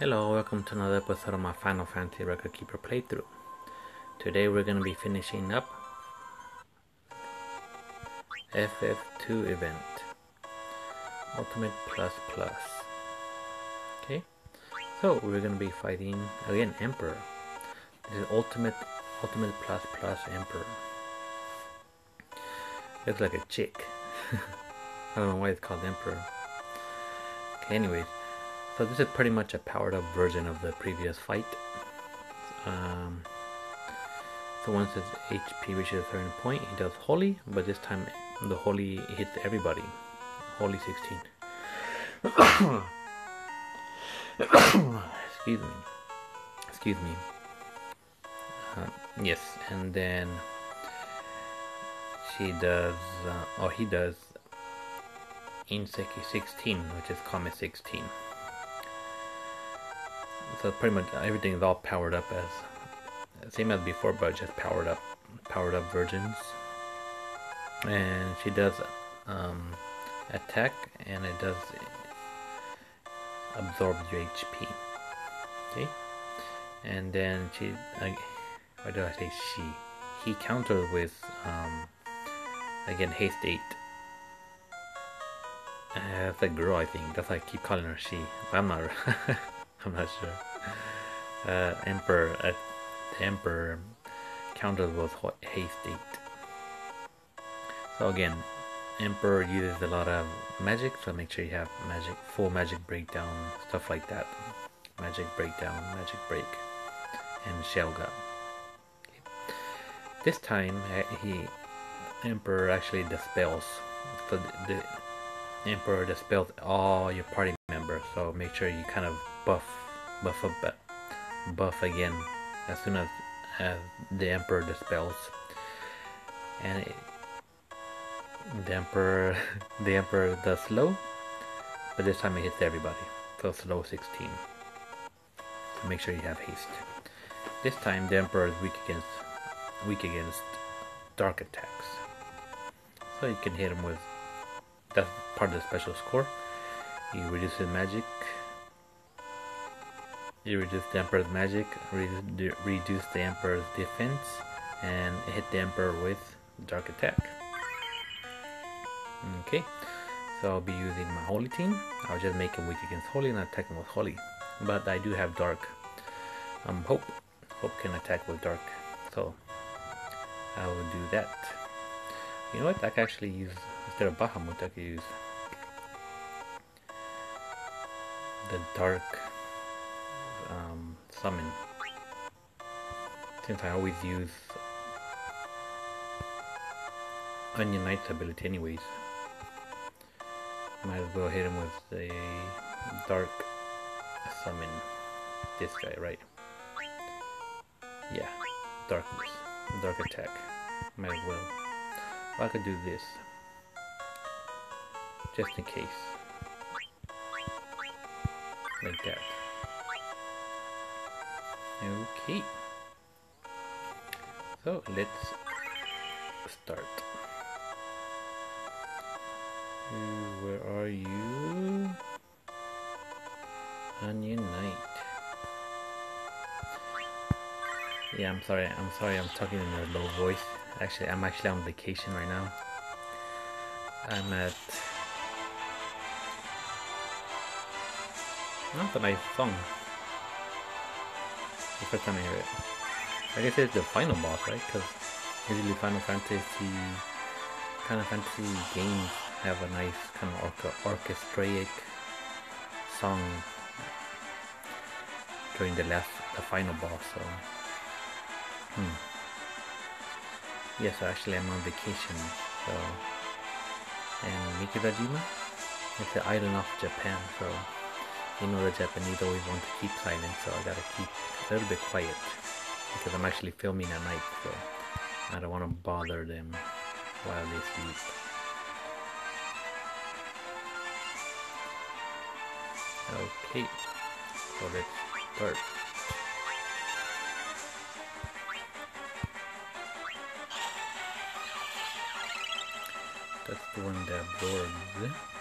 Hello, welcome to another episode of my Final Fantasy Record Keeper playthrough. Today we're going to be finishing up FF2 event Ultimate Plus Plus. Okay, so we're going to be fighting again Emperor. This is Ultimate Ultimate Plus Plus Emperor. Looks like a chick. I don't know why it's called Emperor. Okay, anyways. So this is pretty much a powered up version of the previous fight. Um, so once his HP reaches a certain point, he does Holy, but this time the Holy hits everybody. Holy 16. Excuse me. Excuse me. Uh, yes, and then she does, uh, or he does Inseki 16, which is Comet 16 so pretty much everything is all powered up as same as before but just powered up powered up versions and she does um, attack and it does absorb your HP okay and then she uh, why do I say she? He counters with um, again haste 8 uh, that's a girl I think. That's why I keep calling her she. But I'm not I'm not sure uh, Emperor, uh, the Emperor countered with haste 8. So again, Emperor uses a lot of magic, so make sure you have magic, full magic breakdown, stuff like that. Magic breakdown, magic break, and Shellga. Okay. This time, uh, he Emperor actually dispels. So the, the Emperor dispels all your party members. So make sure you kind of buff, buff up buff again as soon as, the Emperor dispels. And it, the Emperor, the Emperor does slow, but this time it hits everybody. So slow 16. So make sure you have haste. This time the Emperor is weak against weak against dark attacks. So you can hit him with that's part of the special score. You reduce his magic you reduce the Emperor's magic, re reduce the Emperor's defense, and hit the Emperor with Dark Attack. Okay, so I'll be using my Holy team. I'll just make him weak against Holy and attack him with Holy. But I do have Dark. Um, Hope. Hope can attack with Dark. So I will do that. You know what? I can actually use, instead of Bahamut, I can use the Dark summon. Since I always use Onion Knight's ability anyways. Might as well hit him with the Dark Summon. This guy, right? Yeah, Darkness. Dark Attack. Might as well. I could do this. Just in case. Like that. Okay. So let's start. Where are you? Onion Knight. Yeah, I'm sorry. I'm sorry. I'm talking in a low voice. Actually, I'm actually on vacation right now. I'm at. Not a nice song the first time I hear it. I guess it's the final boss, right? Because usually Final Fantasy, Final Fantasy games have a nice kind of orca orchestraic song during the last, the final boss. So, hmm. Yeah, so actually I'm on vacation. So, and Mikudajima, it's the island of Japan. So you know the Japanese always want to keep silent, so I gotta keep a little bit quiet because I'm actually filming at night, so I don't want to bother them while they sleep. Okay, so let's start. That's the one that absorbs.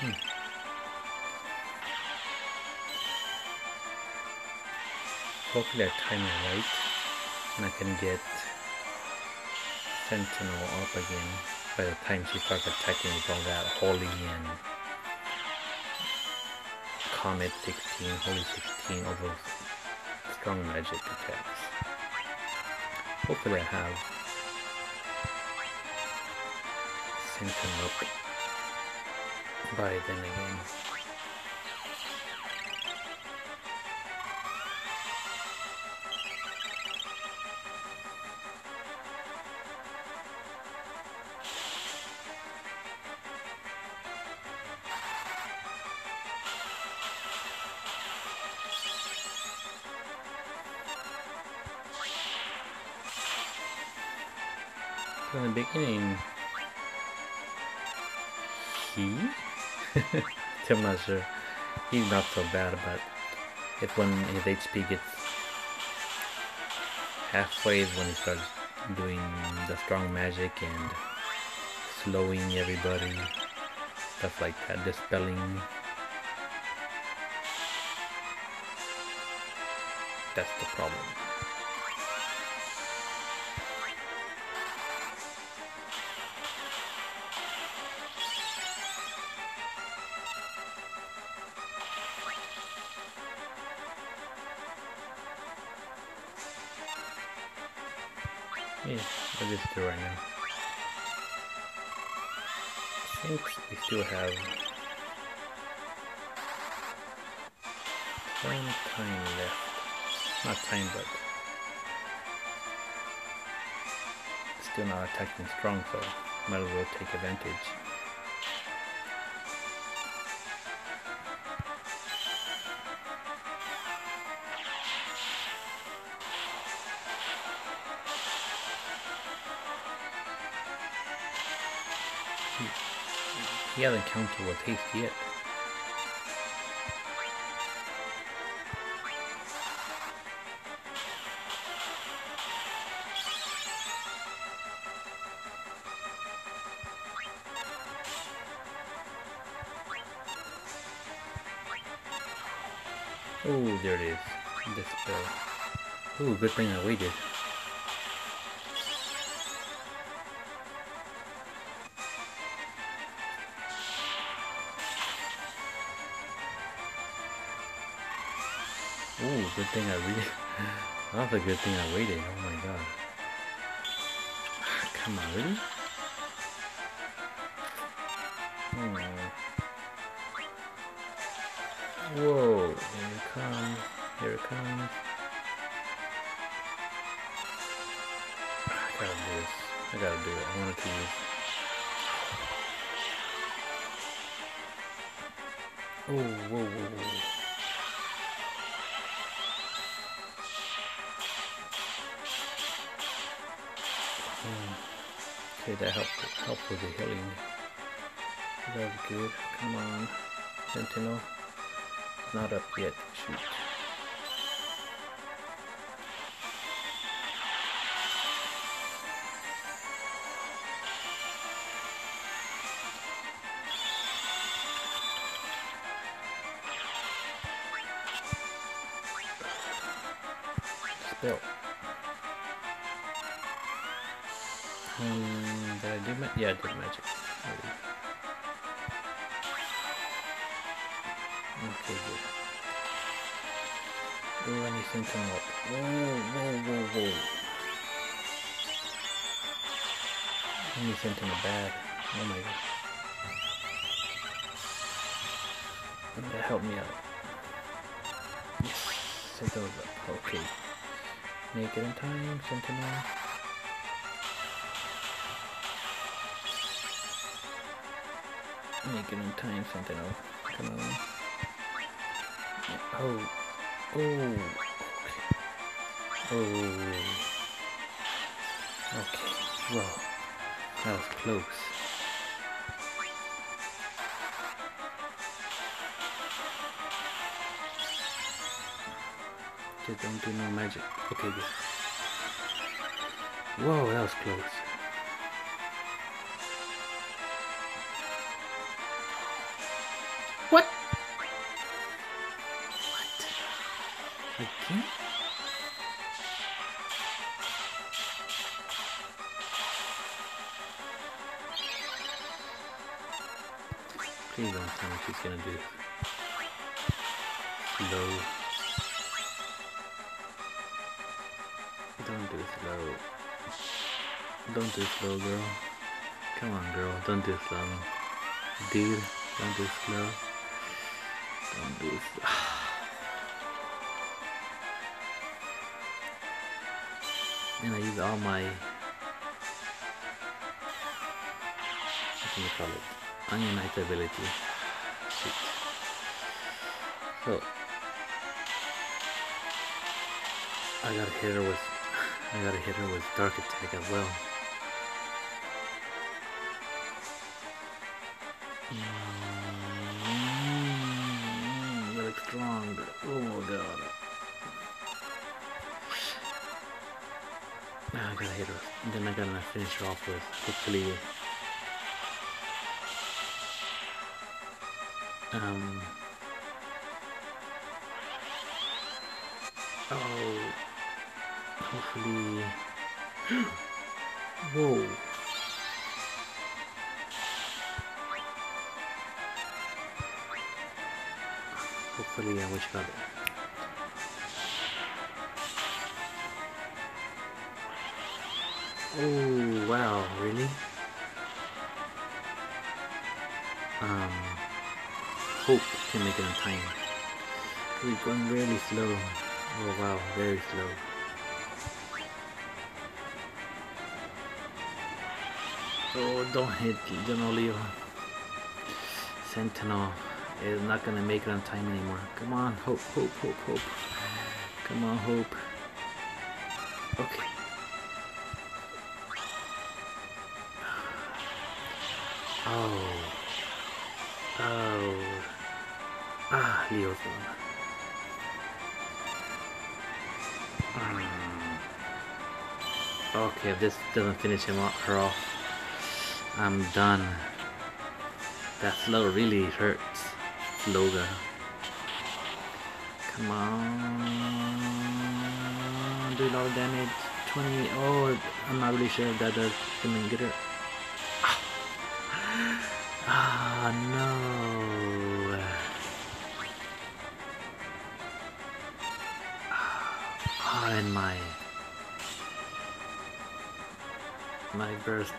Hmm. Hopefully I time it right and I can get Sentinel up again by the time she starts attacking with all that Holy and Comet 16, Holy 16, all those strong magic attacks. Hopefully I have Sentinel up by then again. in the beginning, he? Sure. He's not so bad, but if when his HP gets halfway is when he starts doing the strong magic and slowing everybody, stuff like that, dispelling. That's the problem. Just do right now. I think we still have some time left. Not time, but still not attacking strong, so might as well take advantage. He hasn't counted with haste yet. Oh, there it is. This uh, spell. Oh, good thing I waited. Thing I really... That's a good thing I waited. Oh my god. Come on, really? Hmm. Whoa, here it comes. Here it comes. I gotta do this. I gotta do it. I wanted to. Oh, whoa, whoa, whoa. Hmm. Okay, that helped help with the healing. That was good. Come on. Sentinel. Not up yet. Shoot. Spell. Um, did I do magic? Yeah, I did magic. Okay, good. Oh, I need something up. Whoa, whoa, whoa, whoa. Bad. Oh my god. That help me out. Yes, set those up. Okay. Make it in time, Sentinel. Make in time, Sentinel. Come on. Oh. Oh. Oh. Okay. Oh. Wow. That was close. Just don't do no magic. Okay, good. Whoa, that was close. What? What? Again? Please don't tell me she's gonna do slow. Don't do slow. Don't do slow, girl. Come on, girl. Don't do slow. Dude, don't do slow. Don't. And I use all my what can you call it? Unite ability. Shit. So I gotta hit her with I gotta hit her with dark attack as well. Mm, Very strong. Oh god. Now I gotta hit her. And then I gotta finish her off with hopefully um oh hopefully whoa hopefully I wish got it oh wow really? Um hope can make it on time. We're going really slow. Oh wow very slow. Oh, don't hit Leo. Sentinel is not gonna make it on time anymore. Come on, hope, hope, hope, hope. Come on, hope. Okay. Oh. Oh. Ah, Leo's. Hmm. Okay, if this doesn't finish him off, her off, I'm done. That slow really hurts. Sloga. Come on. Do a lot of damage. 20. Oh, I'm not really sure if that does gonna get her. Ah, no. Ah, and my my burst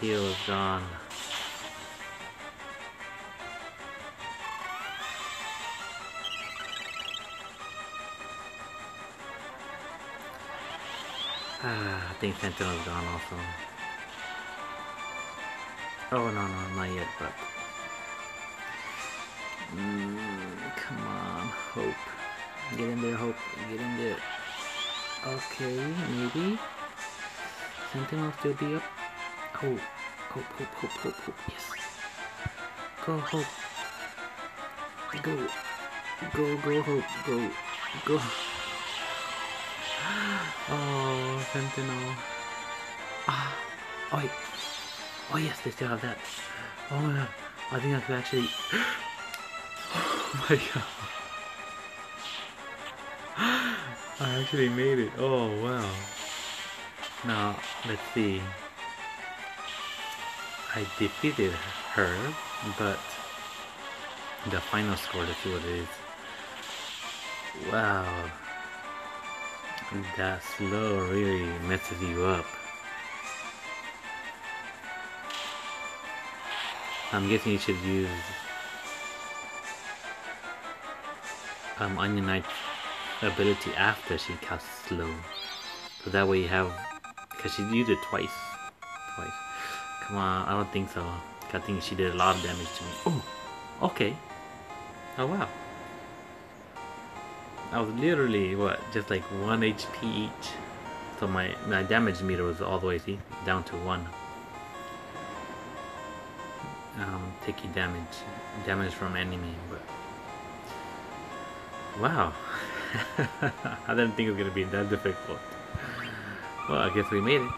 heal is gone. Ah, I think Sentinel's gone also. Oh no no not yet but mm, come on hope. Get in there hope. Get in there. Okay maybe. Sentinel still be up. Hope hope hope hope hope hope yes. Go hope. Go. Go go hope. Go go. Oh Sentinel ah oh wait Oh yes, they still have that. Oh my god. I think I could actually... Oh my god. I actually made it. Oh wow. Now, let's see. I defeated her, but the final score, let's see what it is. Wow. That slow really messes you up. I'm guessing you should use um, Onion Knight ability after she casts slow. So that way you have, because she used it twice. Twice. Come on, I don't think so. I think she did a lot of damage to me. Oh, okay. Oh wow. I was literally, what, just like 1 HP each. So my, my damage meter was all the way, see, down to 1 um, taking damage, damage from enemy, but wow, I didn't think it was gonna be that difficult. Well, I guess we made it.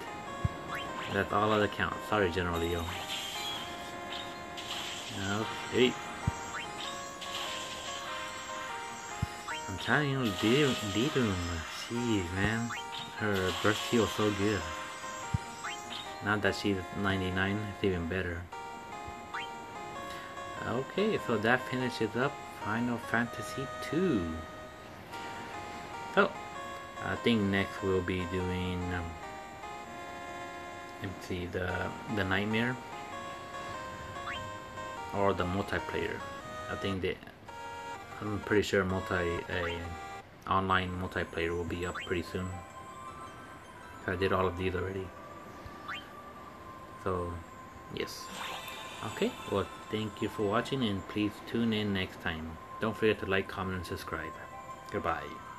That's all that counts. Sorry, General Leo. Okay. You, Didoom, jeez, man, her burst heal so good. Not that she's 99, it's even better. Okay, so that finishes up Final Fantasy 2. So, I think next we'll be doing, um, let's see, the, the Nightmare or the multiplayer. I think that I'm pretty sure multi online multiplayer will be up pretty soon. I did all of these already. So, yes. Okay, well, thank you for watching and please tune in next time. Don't forget to like, comment, and subscribe. Goodbye.